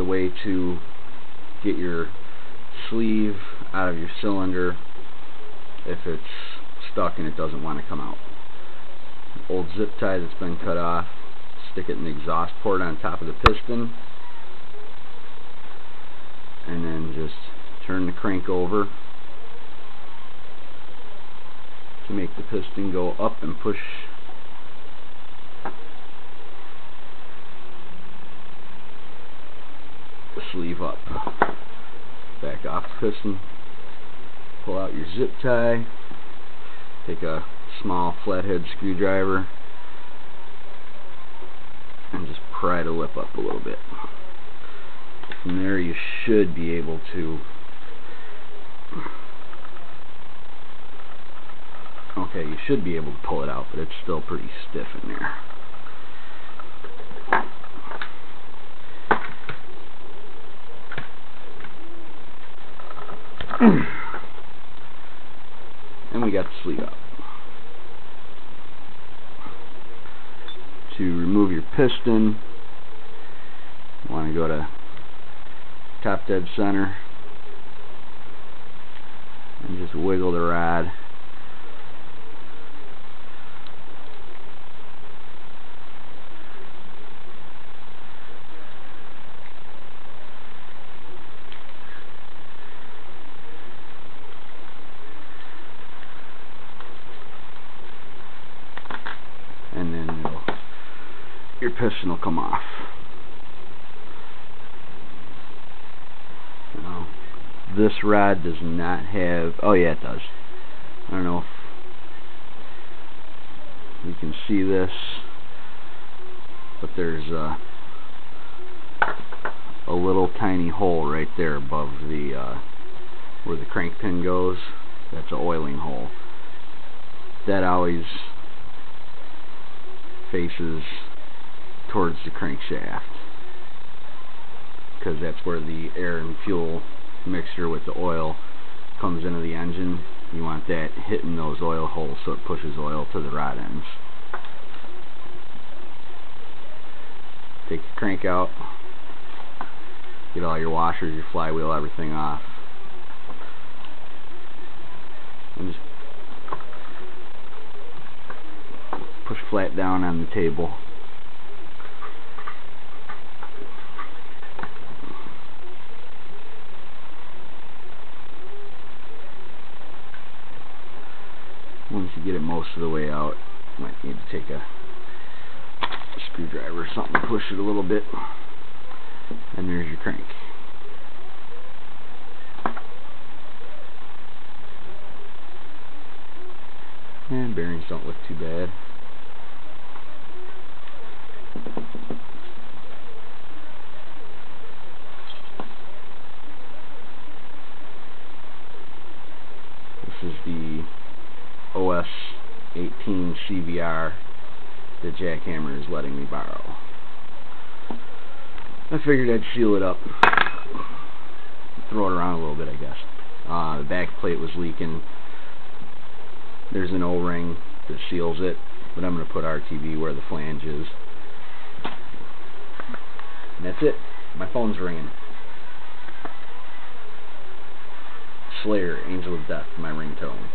a way to get your sleeve out of your cylinder if it's stuck and it doesn't want to come out. Old zip tie that's been cut off, stick it in the exhaust port on top of the piston and then just turn the crank over to make the piston go up and push the sleeve up. Back off the piston, pull out your zip tie, take a small flathead screwdriver and just pry the lip up a little bit. From there you should be able to okay you should be able to pull it out but it's still pretty stiff in there. and we got the sleeve out. To remove your piston, you want to go to top dead center and just wiggle the rod and then your piston will come off. This rod does not have, oh yeah it does. I don't know if you can see this, but there's a, a little tiny hole right there above the, uh, where the crank pin goes. That's an oiling hole. That always faces towards the crankshaft because that's where the air and fuel mixture with the oil comes into the engine. You want that hitting those oil holes so it pushes oil to the rod ends. Take the crank out, get all your washers, your flywheel, everything off. And just push flat down on the table. Once you get it most of the way out, you might need to take a screwdriver or something to push it a little bit. And there's your crank. And bearings don't look too bad. This is the OS 18 CVR that Jackhammer is letting me borrow. I figured I'd seal it up. Throw it around a little bit, I guess. Uh, the back plate was leaking. There's an O-ring that seals it, but I'm going to put RTV where the flange is. And that's it. My phone's ringing. Slayer, Angel of Death, my ringtone.